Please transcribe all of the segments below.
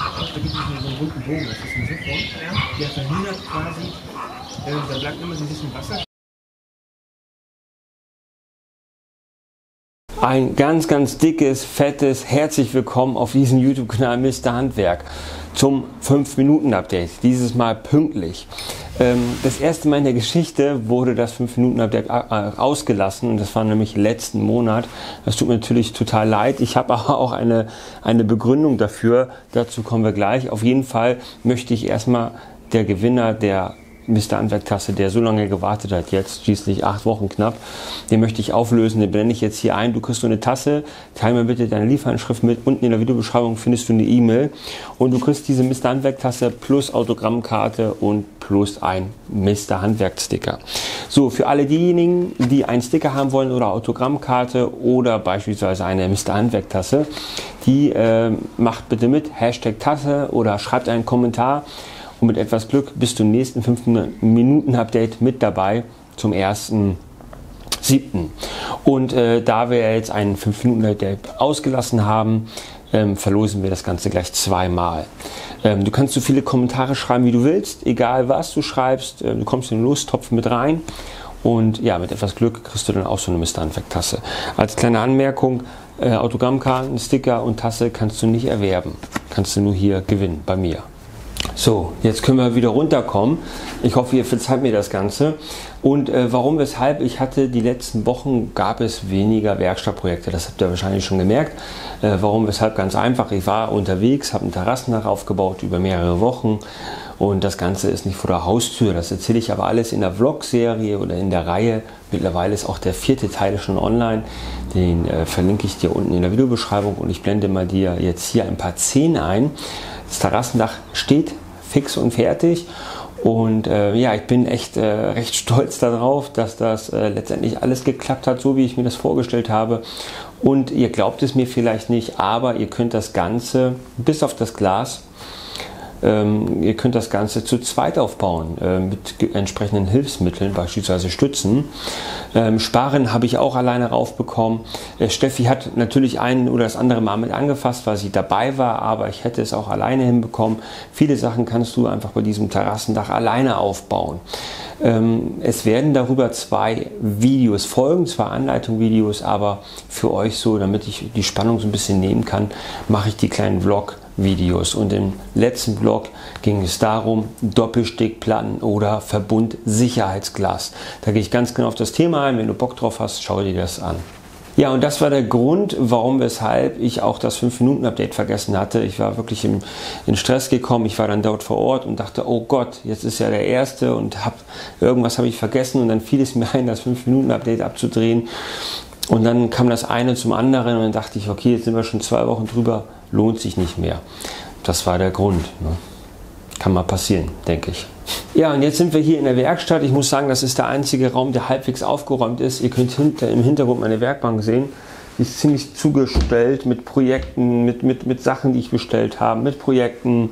aus, da gibt es so einen runden Bogen, das ist ein Siphon. Der verhindert quasi, äh, da bleibt immer so ein bisschen Wasser. Ein ganz, ganz dickes, fettes Herzlich willkommen auf diesem YouTube-Kanal Mr. Handwerk zum 5-Minuten-Update. Dieses Mal pünktlich. Ähm, das erste Mal in der Geschichte wurde das 5-Minuten-Update äh, ausgelassen und das war nämlich letzten Monat. Das tut mir natürlich total leid. Ich habe aber auch eine, eine Begründung dafür. Dazu kommen wir gleich. Auf jeden Fall möchte ich erstmal der Gewinner der Mr. Anwerktasse, der so lange gewartet hat, jetzt schließlich acht Wochen knapp, den möchte ich auflösen, den blende ich jetzt hier ein. Du kriegst so eine Tasse, teile mir bitte deine Lieferanschrift mit. Unten in der Videobeschreibung findest du eine E-Mail und du kriegst diese Mr. Handwerktasse plus Autogrammkarte und plus ein Mr. Handwerksticker. So, für alle diejenigen, die einen Sticker haben wollen oder Autogrammkarte oder beispielsweise eine Mr. Handwerktasse, die äh, macht bitte mit, Hashtag Tasse oder schreibt einen Kommentar und mit etwas Glück bist du im nächsten 5 Minuten Update mit dabei zum ersten siebten. Und äh, da wir jetzt einen 5 Minuten Update ausgelassen haben, ähm, verlosen wir das Ganze gleich zweimal. Ähm, du kannst so viele Kommentare schreiben, wie du willst, egal was du schreibst. Äh, du kommst in den Lostopf mit rein. Und ja, mit etwas Glück kriegst du dann auch so eine Mr. Tasse. Als kleine Anmerkung, äh, Autogrammkarten, Sticker und Tasse kannst du nicht erwerben. Kannst du nur hier gewinnen, bei mir. So, jetzt können wir wieder runterkommen. Ich hoffe, ihr verzeiht mir das Ganze. Und äh, warum, weshalb? Ich hatte die letzten Wochen gab es weniger Werkstattprojekte. Das habt ihr wahrscheinlich schon gemerkt. Äh, warum, weshalb? Ganz einfach. Ich war unterwegs, habe ein Terrassendach aufgebaut über mehrere Wochen. Und das Ganze ist nicht vor der Haustür. Das erzähle ich aber alles in der Vlog-Serie oder in der Reihe. Mittlerweile ist auch der vierte Teil schon online. Den äh, verlinke ich dir unten in der Videobeschreibung. Und ich blende mal dir jetzt hier ein paar Szenen ein. Das Terrassendach steht fix und fertig. Und äh, ja, ich bin echt äh, recht stolz darauf, dass das äh, letztendlich alles geklappt hat, so wie ich mir das vorgestellt habe. Und ihr glaubt es mir vielleicht nicht, aber ihr könnt das Ganze bis auf das Glas ähm, ihr könnt das Ganze zu zweit aufbauen äh, mit entsprechenden Hilfsmitteln, beispielsweise Stützen. Ähm, Sparen habe ich auch alleine raufbekommen. Äh, Steffi hat natürlich ein oder das andere Mal mit angefasst, weil sie dabei war, aber ich hätte es auch alleine hinbekommen. Viele Sachen kannst du einfach bei diesem Terrassendach alleine aufbauen. Ähm, es werden darüber zwei Videos folgen, zwei Anleitungsvideos, aber für euch so, damit ich die Spannung so ein bisschen nehmen kann, mache ich die kleinen Vlog Videos. Und im letzten Blog ging es darum, Doppelstickplatten oder Verbundsicherheitsglas. Da gehe ich ganz genau auf das Thema ein. Wenn du Bock drauf hast, schau dir das an. Ja, und das war der Grund, warum, weshalb ich auch das 5-Minuten-Update vergessen hatte. Ich war wirklich im, in Stress gekommen. Ich war dann dort vor Ort und dachte, oh Gott, jetzt ist ja der erste und hab, irgendwas habe ich vergessen. Und dann fiel es mir ein, das 5-Minuten-Update abzudrehen. Und dann kam das eine zum anderen und dann dachte ich, okay, jetzt sind wir schon zwei Wochen drüber lohnt sich nicht mehr. Das war der Grund. Ne? Kann mal passieren, denke ich. Ja, und jetzt sind wir hier in der Werkstatt. Ich muss sagen, das ist der einzige Raum, der halbwegs aufgeräumt ist. Ihr könnt hinter, im Hintergrund meine Werkbank sehen. Die ist ziemlich zugestellt mit Projekten, mit, mit, mit Sachen, die ich bestellt habe, mit Projekten,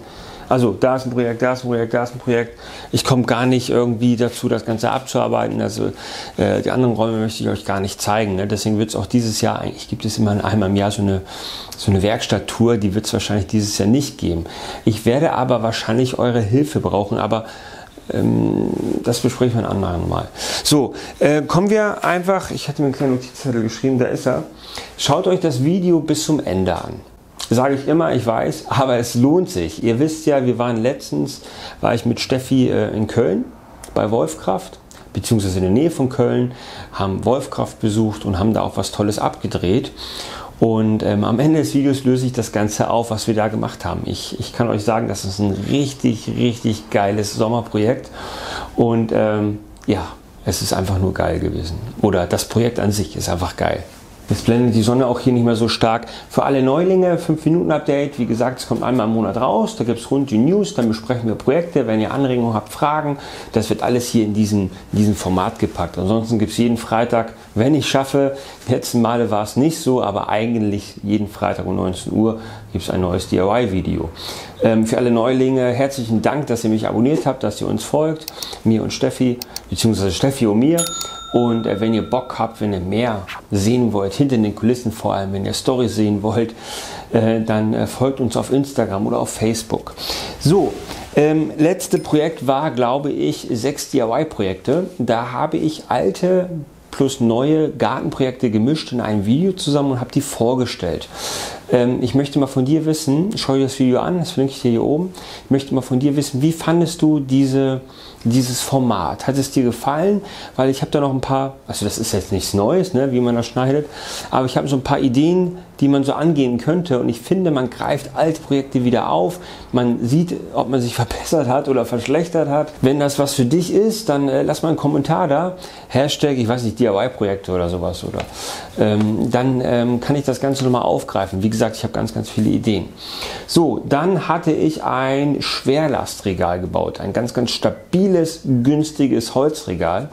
also da ist ein Projekt, da ist ein Projekt, da ist ein Projekt. Ich komme gar nicht irgendwie dazu, das Ganze abzuarbeiten. Also äh, die anderen Räume möchte ich euch gar nicht zeigen. Ne? Deswegen wird es auch dieses Jahr, eigentlich gibt es immer einmal im Jahr so eine, so eine Werkstatttour, die wird es wahrscheinlich dieses Jahr nicht geben. Ich werde aber wahrscheinlich eure Hilfe brauchen, aber ähm, das besprechen wir ein anderes Mal. So, äh, kommen wir einfach, ich hatte mir einen kleinen Notizzettel geschrieben, da ist er. Schaut euch das Video bis zum Ende an sage ich immer, ich weiß, aber es lohnt sich. Ihr wisst ja, wir waren letztens, war ich mit Steffi äh, in Köln bei Wolfkraft, beziehungsweise in der Nähe von Köln, haben Wolfkraft besucht und haben da auch was Tolles abgedreht. Und ähm, am Ende des Videos löse ich das Ganze auf, was wir da gemacht haben. Ich, ich kann euch sagen, das ist ein richtig, richtig geiles Sommerprojekt. Und ähm, ja, es ist einfach nur geil gewesen. Oder das Projekt an sich ist einfach geil. Jetzt blendet die Sonne auch hier nicht mehr so stark. Für alle Neulinge 5 Minuten Update. Wie gesagt, es kommt einmal im Monat raus. Da gibt es rund die News, dann besprechen wir Projekte. Wenn ihr Anregungen habt, Fragen, das wird alles hier in diesem, in diesem Format gepackt. Ansonsten gibt es jeden Freitag, wenn ich schaffe, letzten Male war es nicht so, aber eigentlich jeden Freitag um 19 Uhr gibt es ein neues DIY-Video. Ähm, für alle Neulinge herzlichen Dank, dass ihr mich abonniert habt, dass ihr uns folgt, mir und Steffi, beziehungsweise Steffi und mir. Und äh, wenn ihr Bock habt, wenn ihr mehr sehen wollt, hinter den Kulissen vor allem, wenn ihr Stories sehen wollt, äh, dann äh, folgt uns auf Instagram oder auf Facebook. So, ähm, letzte Projekt war, glaube ich, sechs DIY-Projekte. Da habe ich alte plus neue Gartenprojekte gemischt in einem Video zusammen und habe die vorgestellt. Ähm, ich möchte mal von dir wissen, schau dir das Video an, das verlinke ich dir hier oben. Ich möchte mal von dir wissen, wie fandest du diese, dieses Format? Hat es dir gefallen? Weil ich habe da noch ein paar, also das ist jetzt nichts Neues, ne, wie man das schneidet, aber ich habe so ein paar Ideen, die man so angehen könnte und ich finde, man greift alte Projekte wieder auf, man sieht, ob man sich verbessert hat oder verschlechtert hat. Wenn das was für dich ist, dann äh, lass mal einen Kommentar da, Hashtag, ich weiß nicht, DIY-Projekte oder sowas oder ähm, dann ähm, kann ich das Ganze nochmal aufgreifen. Wie gesagt, gesagt, ich habe ganz, ganz viele Ideen. So, dann hatte ich ein Schwerlastregal gebaut. Ein ganz, ganz stabiles, günstiges Holzregal.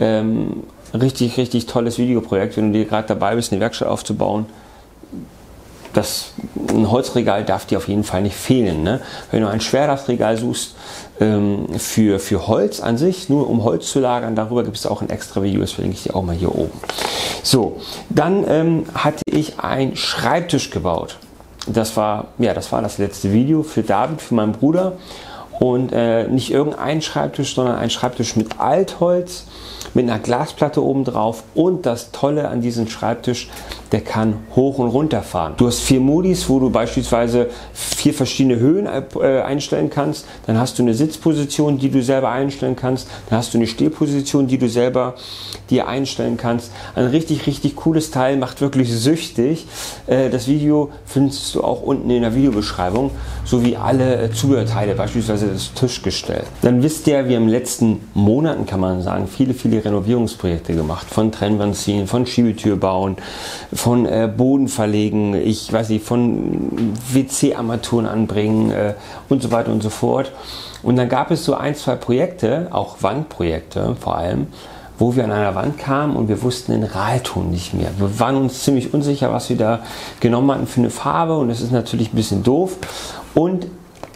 Ähm, richtig, richtig tolles Videoprojekt, wenn du dir gerade dabei bist, eine Werkstatt aufzubauen. Das, ein Holzregal darf dir auf jeden Fall nicht fehlen. Ne? Wenn du ein Schwerlastregal suchst für, für Holz an sich, nur um Holz zu lagern, darüber gibt es auch ein extra Video, das verlinke ich dir auch mal hier oben. So, dann ähm, hatte ich einen Schreibtisch gebaut. Das war, ja, das war das letzte Video für David, für meinen Bruder. Und äh, nicht irgendein Schreibtisch, sondern ein Schreibtisch mit Altholz, mit einer Glasplatte oben drauf. Und das Tolle an diesem Schreibtisch, der kann hoch und runter fahren. Du hast vier Modis, wo du beispielsweise vier verschiedene Höhen äh, einstellen kannst. Dann hast du eine Sitzposition, die du selber einstellen kannst. Dann hast du eine Stehposition, die du selber dir einstellen kannst. Ein richtig, richtig cooles Teil, macht wirklich süchtig. Äh, das Video findest du auch unten in der Videobeschreibung, sowie alle äh, Zubehörteile, beispielsweise das Tischgestell. Dann wisst ihr, wir haben in den letzten Monaten, kann man sagen, viele, viele Renovierungsprojekte gemacht. Von Trennwand ziehen, von Schiebetür bauen, von äh, Boden verlegen, ich weiß nicht, von WC-Armaturen anbringen äh, und so weiter und so fort. Und dann gab es so ein, zwei Projekte, auch Wandprojekte vor allem, wo wir an einer Wand kamen und wir wussten den Rahlton nicht mehr. Wir waren uns ziemlich unsicher, was wir da genommen hatten für eine Farbe und das ist natürlich ein bisschen doof. Und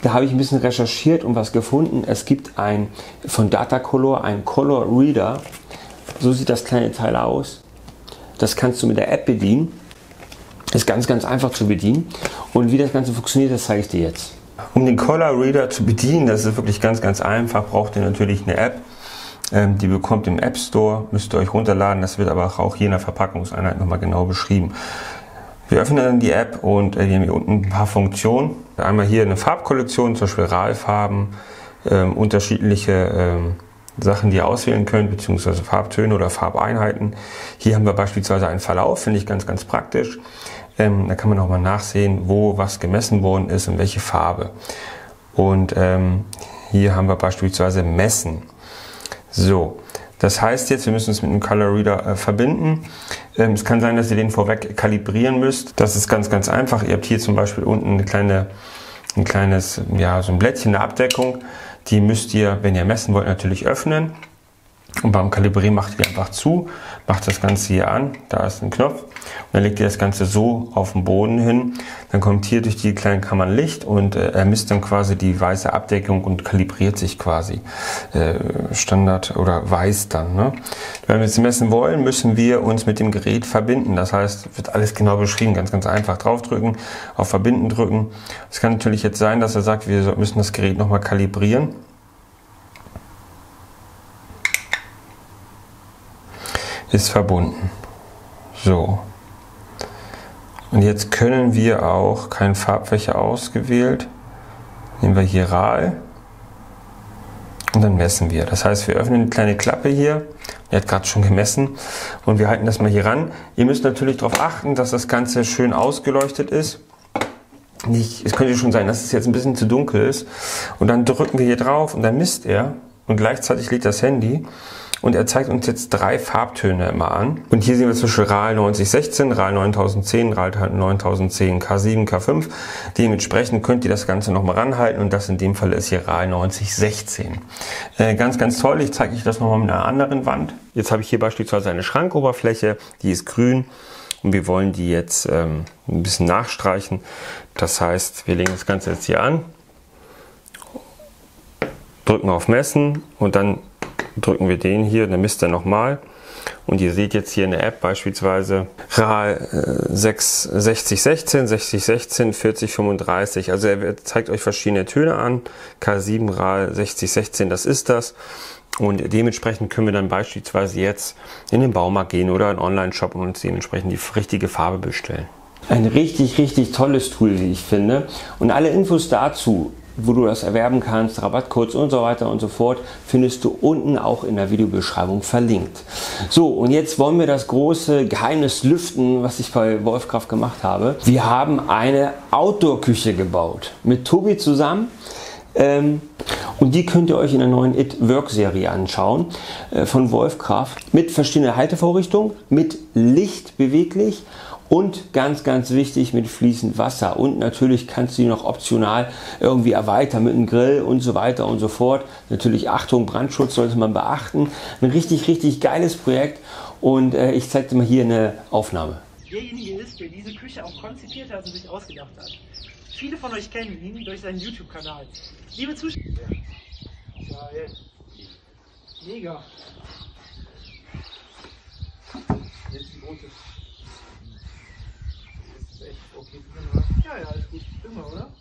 da habe ich ein bisschen recherchiert und was gefunden. Es gibt ein von Datacolor, ein Color Reader. So sieht das kleine Teil aus. Das kannst du mit der App bedienen. Ist ganz, ganz einfach zu bedienen. Und wie das Ganze funktioniert, das zeige ich dir jetzt. Um den Color Reader zu bedienen, das ist wirklich ganz, ganz einfach, braucht ihr natürlich eine App. Ähm, die bekommt im App Store, müsst ihr euch runterladen. Das wird aber auch je nach Verpackungseinheit nochmal genau beschrieben. Wir öffnen dann die App und äh, wir haben hier unten ein paar Funktionen. Einmal hier eine Farbkollektion, zum Beispiel RAL-Farben, ähm, unterschiedliche ähm, Sachen, die ihr auswählen könnt, beziehungsweise Farbtöne oder Farbeinheiten. Hier haben wir beispielsweise einen Verlauf, finde ich ganz, ganz praktisch. Ähm, da kann man nochmal nachsehen, wo was gemessen worden ist und welche Farbe. Und ähm, hier haben wir beispielsweise Messen. So, das heißt jetzt, wir müssen es mit einem Color Reader äh, verbinden. Ähm, es kann sein, dass ihr den vorweg kalibrieren müsst. Das ist ganz, ganz einfach. Ihr habt hier zum Beispiel unten eine kleine, ein kleines, ja, so ein Blättchen, eine Abdeckung. Die müsst ihr, wenn ihr messen wollt, natürlich öffnen. Und beim Kalibrieren macht ihr einfach zu, macht das Ganze hier an, da ist ein Knopf. Und dann legt ihr das Ganze so auf den Boden hin. Dann kommt hier durch die kleinen Kammern Licht und äh, er misst dann quasi die weiße Abdeckung und kalibriert sich quasi äh, Standard oder weiß dann. Ne? Wenn wir jetzt messen wollen, müssen wir uns mit dem Gerät verbinden. Das heißt, wird alles genau beschrieben, ganz, ganz einfach draufdrücken, auf Verbinden drücken. Es kann natürlich jetzt sein, dass er sagt, wir müssen das Gerät nochmal kalibrieren. Ist verbunden. So. Und jetzt können wir auch, kein Farbfächer ausgewählt, nehmen wir hier RAL und dann messen wir. Das heißt, wir öffnen eine kleine Klappe hier. Er hat gerade schon gemessen und wir halten das mal hier ran. Ihr müsst natürlich darauf achten, dass das Ganze schön ausgeleuchtet ist. Nicht, es könnte schon sein, dass es jetzt ein bisschen zu dunkel ist. Und dann drücken wir hier drauf und dann misst er und gleichzeitig liegt das Handy und er zeigt uns jetzt drei Farbtöne immer an. Und hier sehen wir zwischen RAL 9016, RAL 9010, RAL 9010, K7, K5. Dementsprechend könnt ihr das Ganze nochmal ranhalten und das in dem Fall ist hier RAL 9016. Äh, ganz, ganz toll. Ich zeige euch das nochmal mit einer anderen Wand. Jetzt habe ich hier beispielsweise eine Schrankoberfläche, die ist grün. Und wir wollen die jetzt ähm, ein bisschen nachstreichen. Das heißt, wir legen das Ganze jetzt hier an, drücken auf Messen und dann drücken wir den hier, dann misst er nochmal Und ihr seht jetzt hier in der App beispielsweise RAL 6, 60, 16, 60, 16, 40, 35. Also er zeigt euch verschiedene Töne an. K7 RAL 60, 16, das ist das. Und dementsprechend können wir dann beispielsweise jetzt in den Baumarkt gehen oder in Online-Shop und uns dementsprechend die richtige Farbe bestellen. Ein richtig, richtig tolles Tool, wie ich finde. Und alle Infos dazu wo du das erwerben kannst, Rabattcodes und so weiter und so fort, findest du unten auch in der Videobeschreibung verlinkt. So, und jetzt wollen wir das große Geheimnis lüften, was ich bei Wolfkraft gemacht habe. Wir haben eine Outdoor-Küche gebaut. Mit Tobi zusammen. Ähm, und die könnt ihr euch in der neuen It Work Serie anschauen äh, von Wolfkraft mit verschiedenen Haltevorrichtungen, mit Licht beweglich und ganz, ganz wichtig mit fließend Wasser. Und natürlich kannst du die noch optional irgendwie erweitern mit einem Grill und so weiter und so fort. Natürlich Achtung, Brandschutz sollte man beachten. Ein richtig, richtig geiles Projekt und äh, ich zeige dir mal hier eine Aufnahme. Derjenige ist, der diese Küche auch konzipiert hat und sich ausgedacht hat. Viele von euch kennen ihn durch seinen YouTube-Kanal. Liebe Zuschauer. Geil. Mega. Jetzt die große Ja, ja, alles gut. Immer, oder?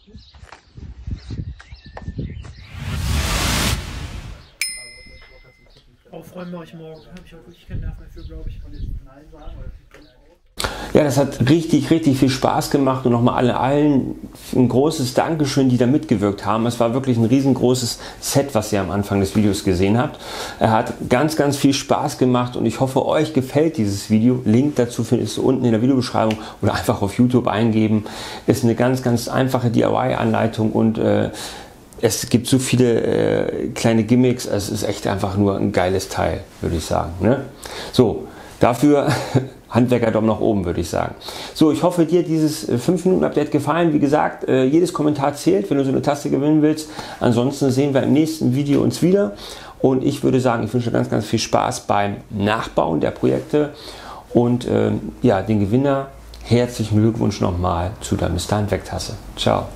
Aufräumen mache ich morgen. Habe ich heute wirklich keinen Nerv mehr für, glaube ich. Nein sagen oder ja, das hat richtig, richtig viel Spaß gemacht und nochmal alle allen ein großes Dankeschön, die da mitgewirkt haben. Es war wirklich ein riesengroßes Set, was ihr am Anfang des Videos gesehen habt. Er hat ganz, ganz viel Spaß gemacht und ich hoffe, euch gefällt dieses Video. Link dazu findest du unten in der Videobeschreibung oder einfach auf YouTube eingeben. Ist eine ganz, ganz einfache DIY-Anleitung und äh, es gibt so viele äh, kleine Gimmicks. Es ist echt einfach nur ein geiles Teil, würde ich sagen. Ne? So, dafür Handwerker-Dom nach oben, würde ich sagen. So, ich hoffe, dir dieses 5-Minuten-Update äh, gefallen. Wie gesagt, äh, jedes Kommentar zählt, wenn du so eine Taste gewinnen willst. Ansonsten sehen wir im nächsten Video uns wieder. Und ich würde sagen, ich wünsche ganz, ganz viel Spaß beim Nachbauen der Projekte. Und ähm, ja, den Gewinner herzlichen Glückwunsch nochmal zu der Mr. Handwerktasse. Ciao.